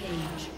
Page.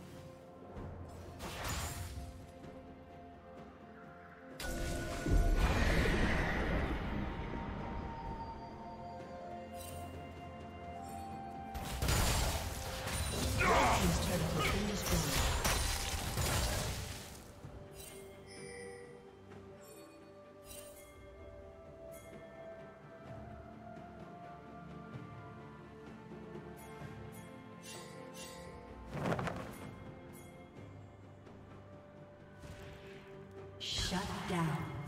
Shut down.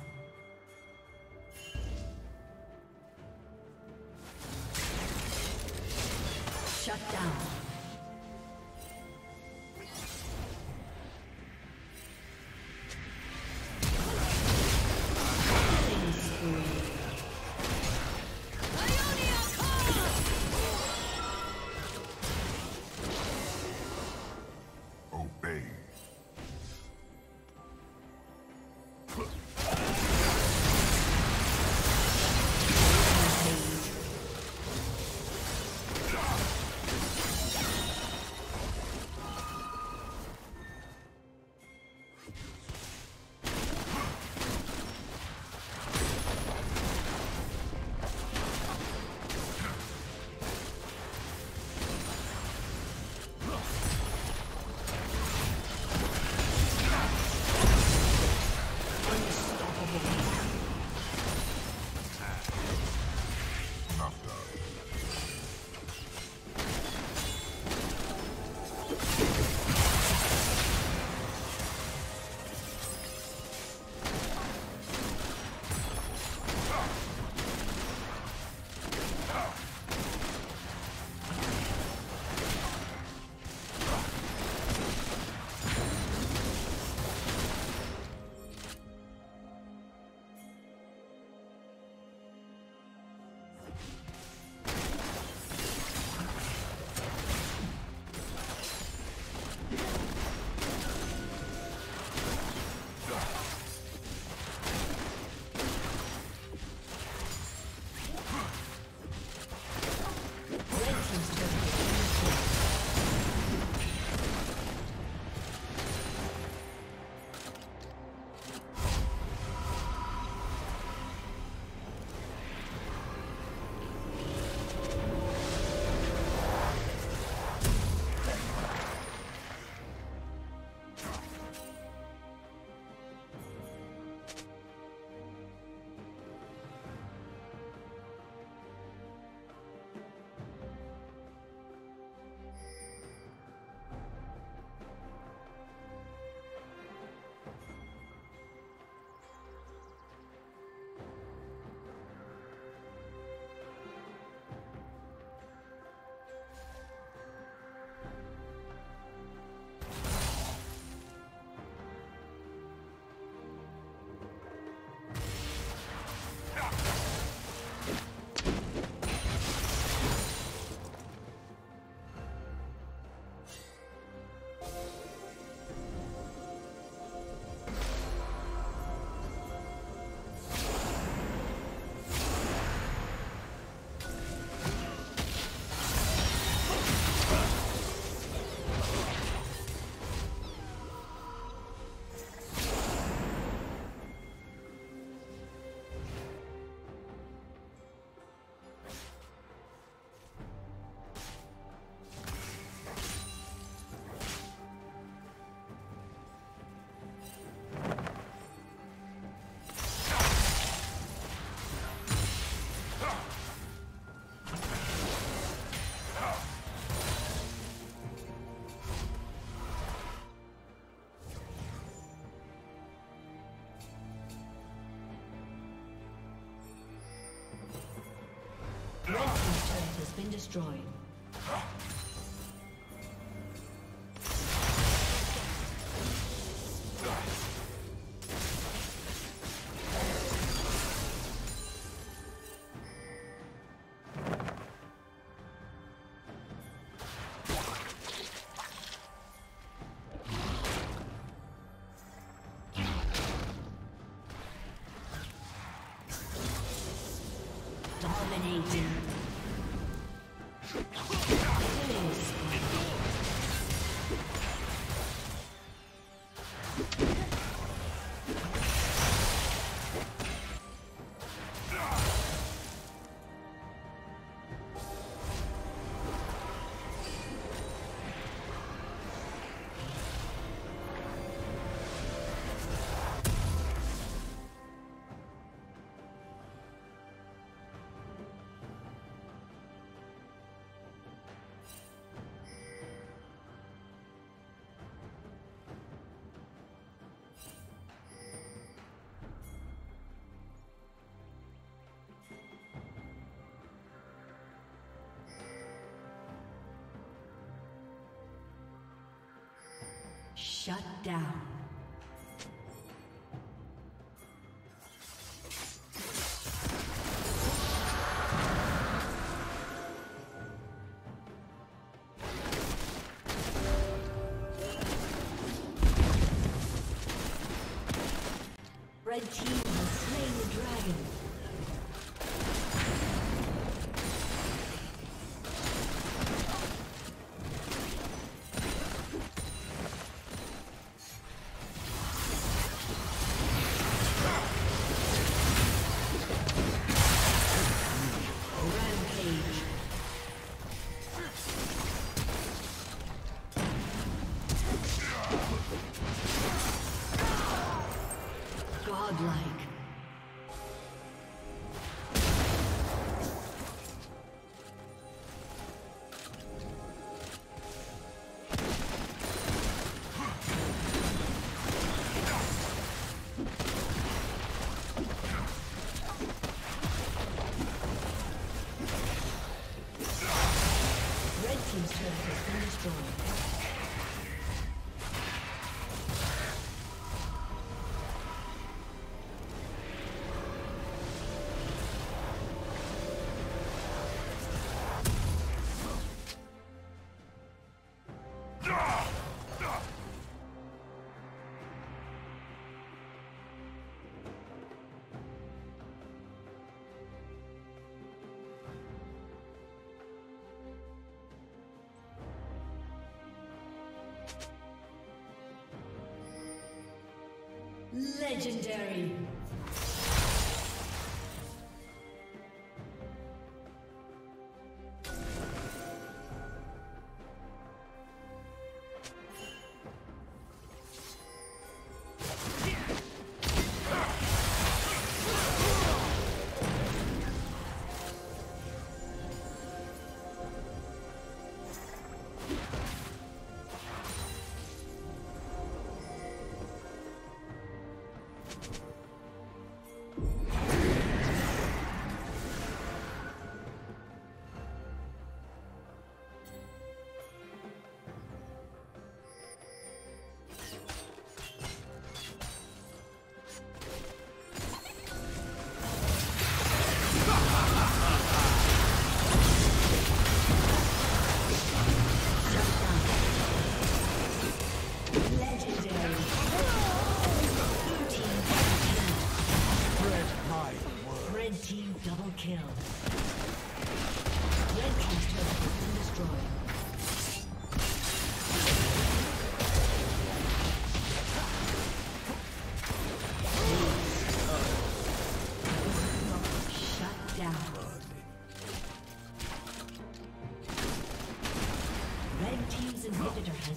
Destroyed. Dominating. Shut down. life. Legendary.